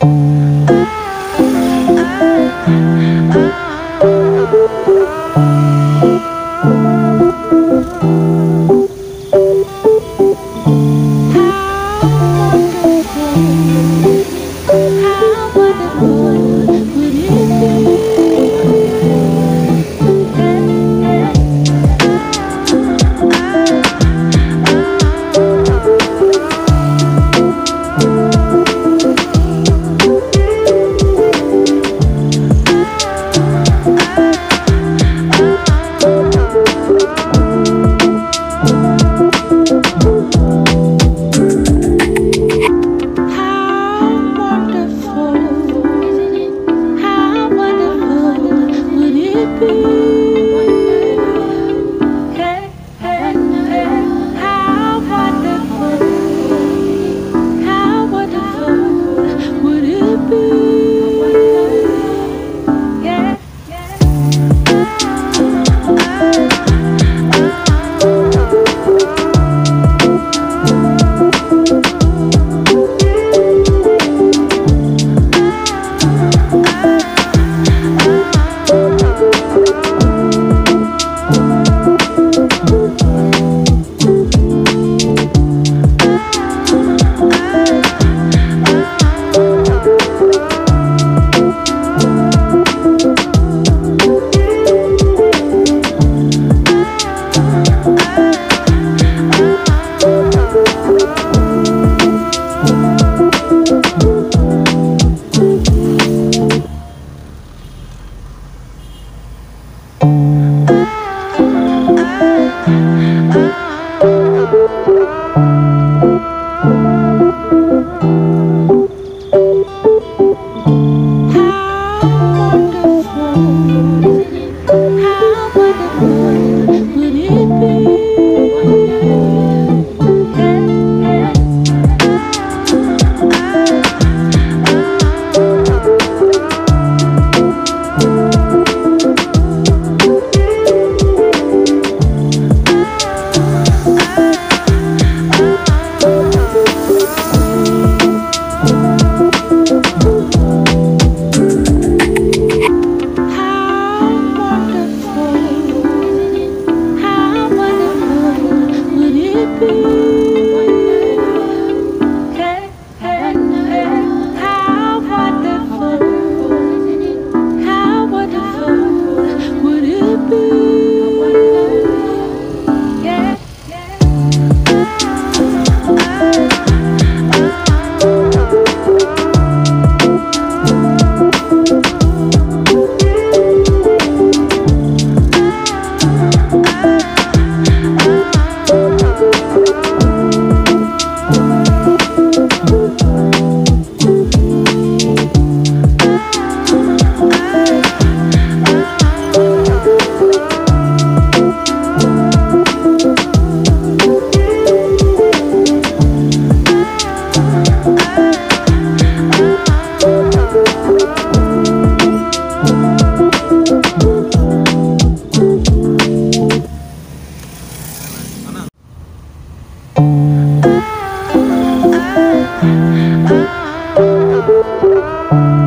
Mm-hmm. I Música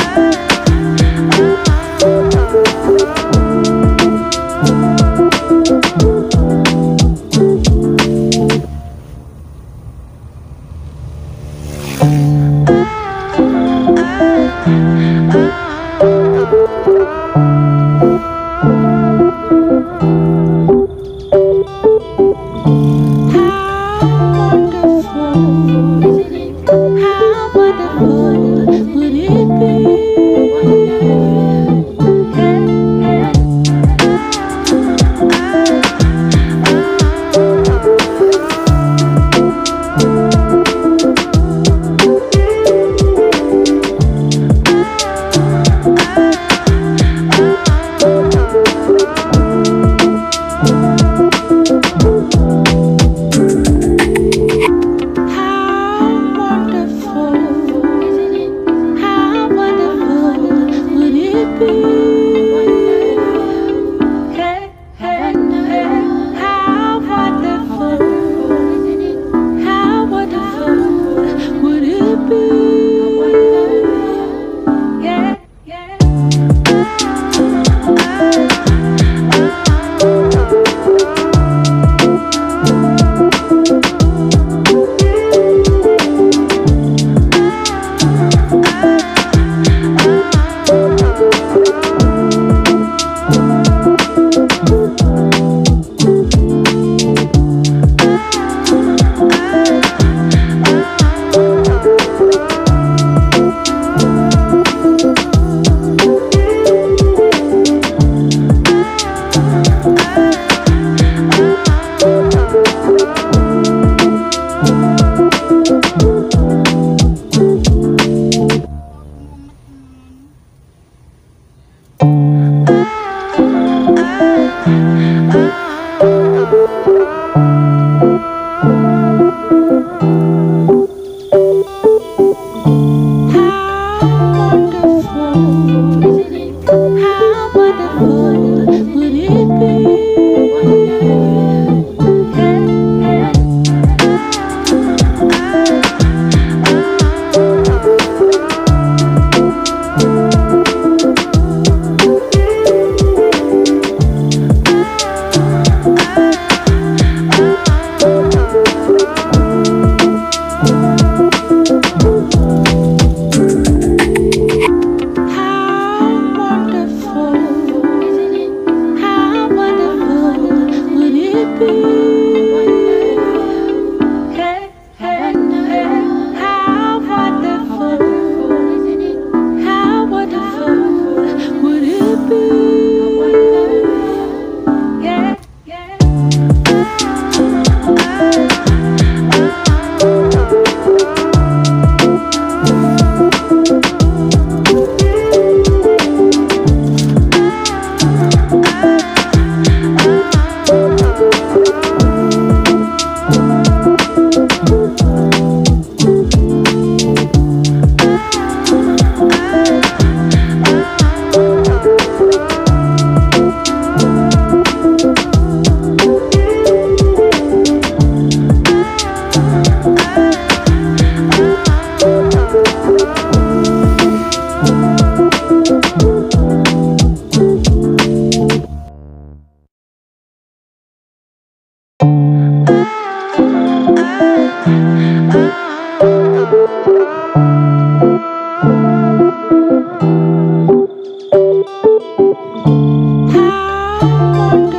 love. you.